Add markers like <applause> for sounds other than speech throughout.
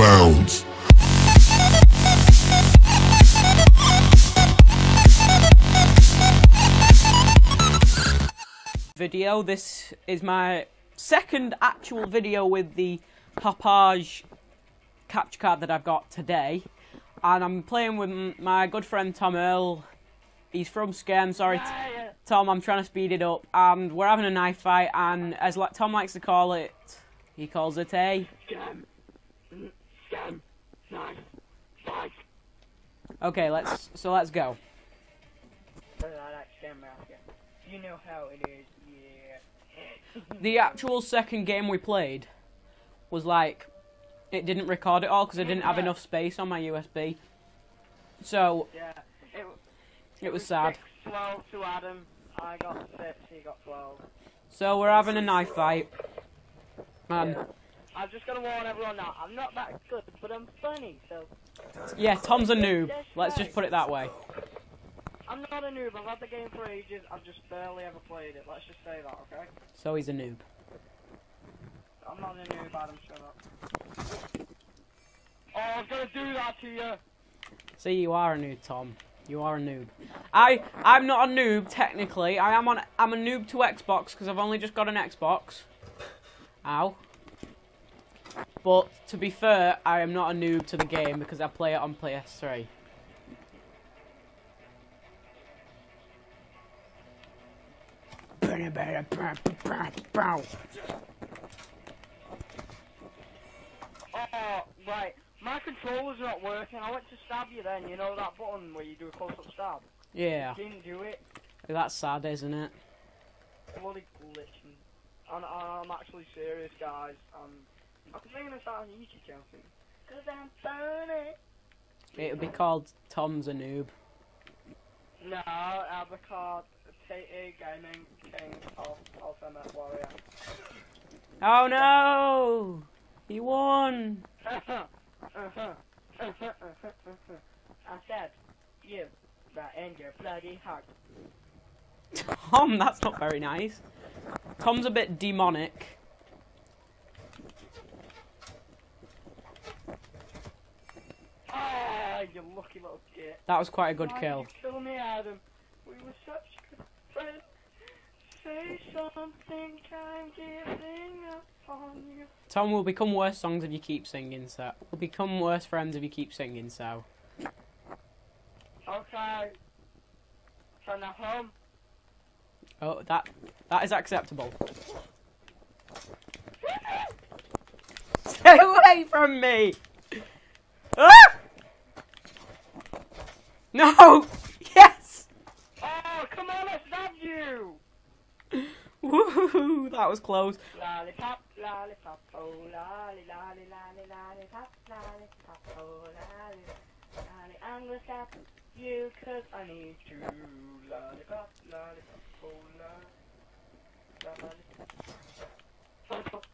bounds. video. This is my second actual video with the Hauppauge capture card that I've got today. And I'm playing with my good friend Tom Earl. He's from Scam, sorry. T- Tom, I'm trying to speed it up. And we're having a knife fight, and as like Tom likes to call it, he calls it a. Scam. Mm, Scam. Knife. Fight. Okay, let's so let's go. But I like scam mafia. You know how it is, yeah. The actual second game we played was like it didn't record it all because I didn't have enough space on my USB. So Yeah. It, it was sad. 6, 12 to Adam. I got 6, he got 12. So we're having a knife fight. Um, Yeah. I'm just gonna warn everyone now, I'm not that good, but I'm funny, so yeah, Tom's a noob. Let's just put it that way. I'm not a noob, I've had the game for ages, I've just barely ever played it, let's just say that, okay? So he's a noob. I'm not a noob, Adam, shut up. Oh, I was gonna do that to you! See, you are a noob, Tom. You are a noob. I I'm not a noob technically. I am on. I'm a noob to Xbox because I've only just got an Xbox. Ow. But to be fair, I am not a noob to the game because I play it on PS3. Oh, right. My controller's not working. I went to stab you then. You know that button where you do a close-up stab? Yeah, Didn't do it. that's sad, isn't it? Bloody glitching. And I'm actually serious, guys. Um, I'm thinking of starting a YouTube channel soon. Cause I'm funny. It would be called Tom's a noob. No, I'll be called TA Gaming King of Ultimate Warrior. Oh no! He won! <laughs> I said, you, that in your bloody heart. <laughs> Tom, that's not very nice. Tom's a bit demonic. Lucky little git. That was quite a good Why kill. kill me, Adam? We were such good friends. Say something, giving up on you. Tom will become worse songs if you keep singing, so. We'll become worse friends if you keep singing, so. Okay. So now home. Oh, that that is acceptable. <laughs> Stay away from me! Ah! No! <laughs> Yes! Oh, come on, I stabbed you! Woohoo! That was close. Lollipop, lollipop, oh, lolly, lolly, lolly, lollipop, lollipop, oh, lolly, lolly. I'm gonna stop you 'cause I need to. Lollipop, lollipop, oh, lolly, lollipop.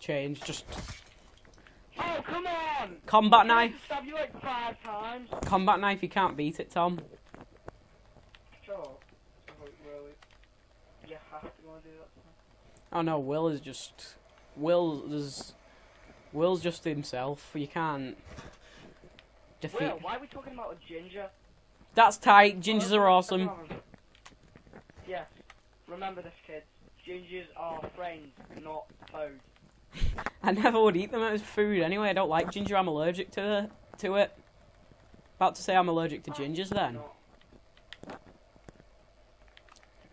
Change, just come on! combat knife. stabbed you like five times. Combat knife, you can't beat it, Tom. Sure. Oh, really? You have to go and do that. Oh no, Will is just Will is Will's just himself. You can't defeat. Will, why are we talking about a ginger? That's tight. Gingers oh, are awesome. Yes. Remember this, kids. Gingers are friends, not foes. <laughs> I never would eat them as food anyway. I don't like ginger. I'm allergic to the, to it. About to say I'm allergic to gingers then.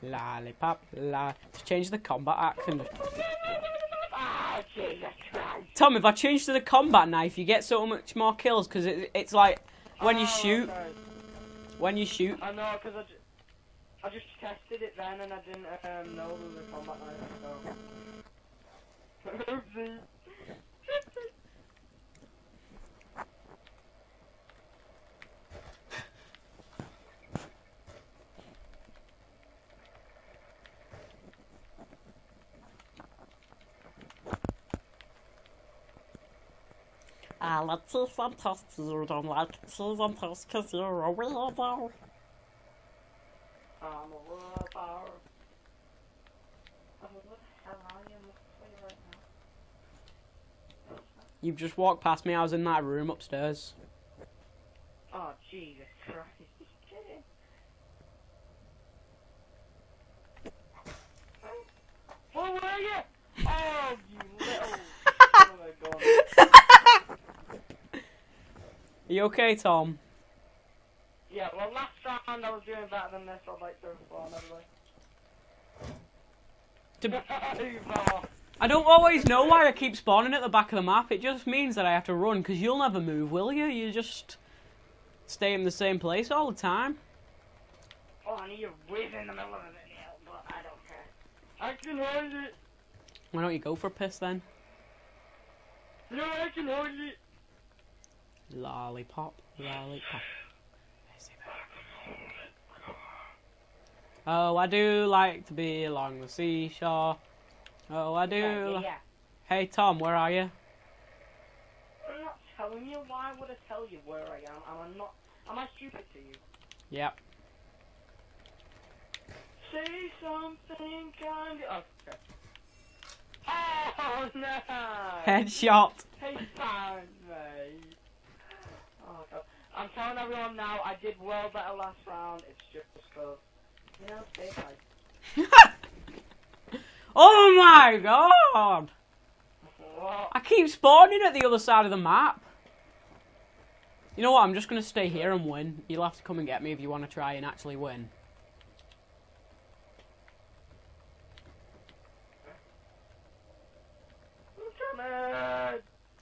Lollipop, la. Just change the combat axe and. Ah, Tom, if I change to the combat knife, you get so much more kills because it, it's like when you Oh, shoot, okay. when you shoot. I know, because I, ju- I just tested it then and I didn't um, know there was a combat knife, so. Ah, let's see some tests you don't like. See some tests because you're a weirdo. I'm a little You've just walked past me. I was in that room upstairs. Oh, Jesus Christ. Where were you? Oh, you little. oh my god. Are you okay, Tom? Yeah, well, last round I was doing better than this. I'd like to reform everybody. To- <laughs> I don't always know why I keep spawning at the back of the map. It just means that I have to run because you'll never move, will you? You just stay in the same place all the time. oh, I need you whiz in the middle of the video, but I don't care. I can hold it. Why don't you go for a piss then? No, I can hold it. Lollipop, lollipop. Oh, I do like to be along the seashore. Oh, I do. Yeah, yeah. Hey, Tom, where are you? I'm not telling you. Why would I tell you where I am? Am I not? Am I stupid to you? Yep. Say something kind of. Okay. Oh <laughs> no! Headshot. He found me. Oh god. I'm telling everyone now. I did well better last round. It's just because <laughs> oh my god! I keep spawning at the other side of the map. You know what? I'm just gonna stay here and win. You'll have to come and get me if you want to try and actually win.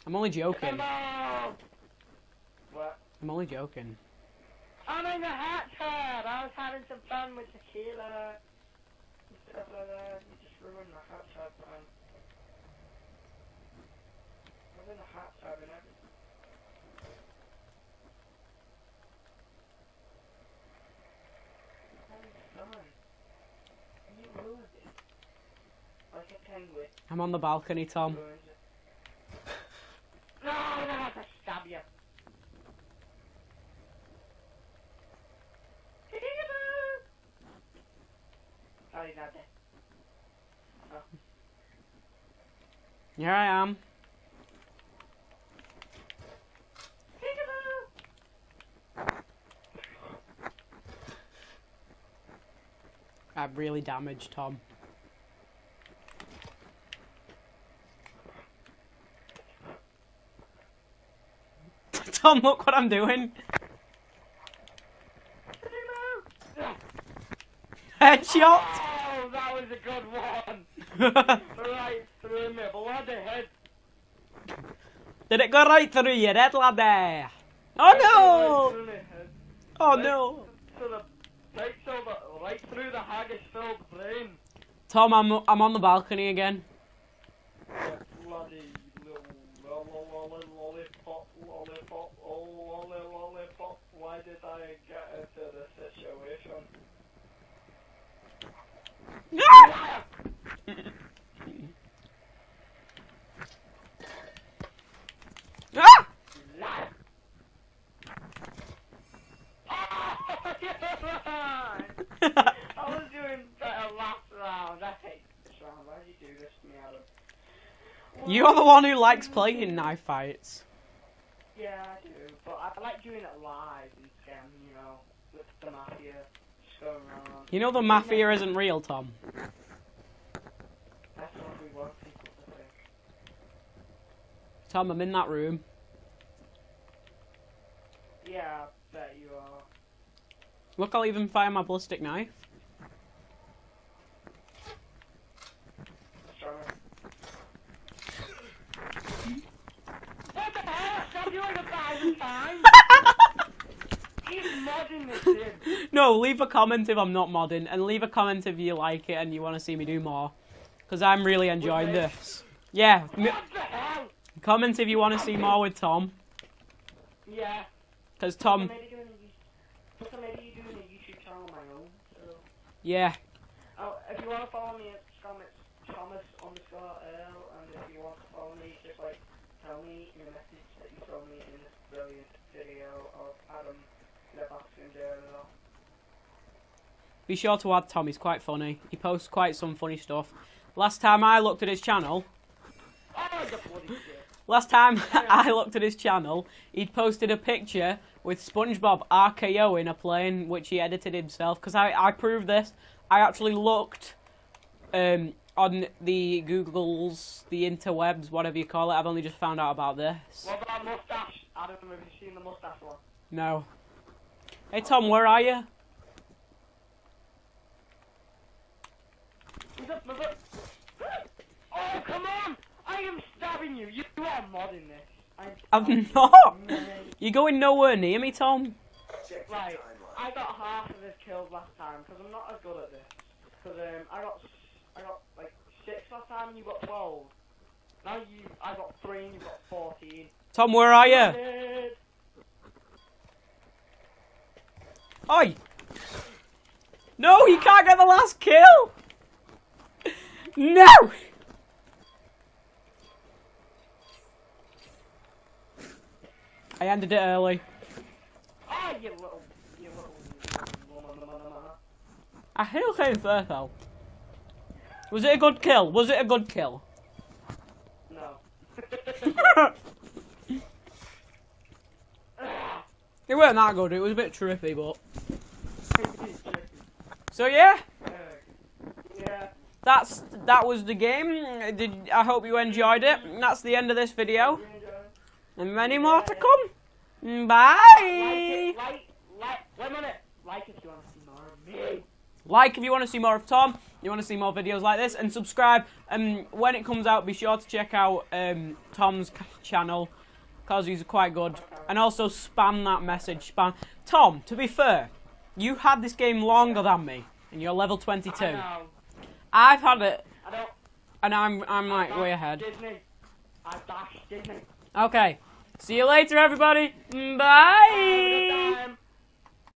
I'm only joking. Come on! What? I'm only joking. I'm in the hot tub. I was having some fun with tequila. and Stuff like that. You just ruined the hot tub, man. I was in the hot tub and everything. Having fun. You ruined it. Like a penguin I'm on the balcony, Tom. ruins it. No, I don't have to stab you. Oh, he's not there. Here I am. I've really damaged Tom. <laughs> Tom, look what I'm doing. Headshot. Oh, that was a good one. <laughs> right through me, bloody head. Did it go right through your head, laddie? Oh Right no! head. Oh Right no! The, right, right through the haggis filled brain. Tom, I'm I'm on the balcony again. Bloody little lolly, lolly, lollipop, lollipop, oh lollipop. Why did I get into this situation? Ah! Liar! Oh, you're right. I was doing better last round. I hate this round. Why did you do this to me, Adam? Ah! <laughs> <laughs> You're the one who likes playing knife fights. Yeah, I do. But I like doing it live and scam, you know, with the mafia just going around. You know the mafia isn't real, Tom. That's what we want people to think. Tom, I'm in that room. Yeah, I bet you are. Look, I'll even fire my ballistic knife. Sorry. What the hell? Stop doing a thousand times! He's modding this in. <laughs> No, leave a comment if I'm not modding, and leave a comment if you like it and you want to see me do more. Because I'm really enjoying this. Yeah, What the hell? comment if you want to see more with Tom. Yeah. Because Tom, maybe doing so maybe you doing a YouTube channel of my own. So. yeah, Oh, if you want to follow me, it's Thomas, Thomas underscore L, and if you want to follow me, just like tell me in the message that you saw me in this brilliant video of Adam Lebaxton Journal. Be sure to add Tom, he's quite funny. He posts quite some funny stuff. Last time I looked at his channel, the bloody shit. last time <laughs> I looked at his channel, he'd posted a picture with SpongeBob RKO in a plane, which he edited himself. Because I, I proved this. I actually looked um, on the Googles, the interwebs, whatever you call it. I've only just found out about this. What about mustache? I don't know if you've seen the mustache one. No. Hey Tom, where are you? Who's up, mother? Oh, come on! I am stabbing you. You are modding this. I'm I'm not. You, You're going nowhere near me, Tom. Right, I got half of his kills last time because I'm not as good at this. Because um, I got s- I got like six last time and you got twelve. Now you, I got three and you got fourteen. Tom, where are you? Oi! No, you can't get the last kill! No! I ended it early. Ah, you little, you little. I who came first though? Was it a good kill? Was it a good kill? No. <laughs> It weren't that good, it was a bit trippy, but. So yeah, yeah. that's that was the game. Did I hope you enjoyed it. That's the end of this video. You enjoy it? And many more to come. Like Bye! like, like, wait a minute. Like if you want to see more of me. Like if you want to see more of Tom, you want to see more videos like this, and subscribe. And when it comes out, be sure to check out um, Tom's channel because he's quite good. And also spam that message. Spam. Tom, to be fair, you had this game longer than me, and you're level 22. I know. I've had it, I don't. and I'm I'm like way ahead. Disney. I dashed Disney. Okay. See you later, everybody. Mm, bye.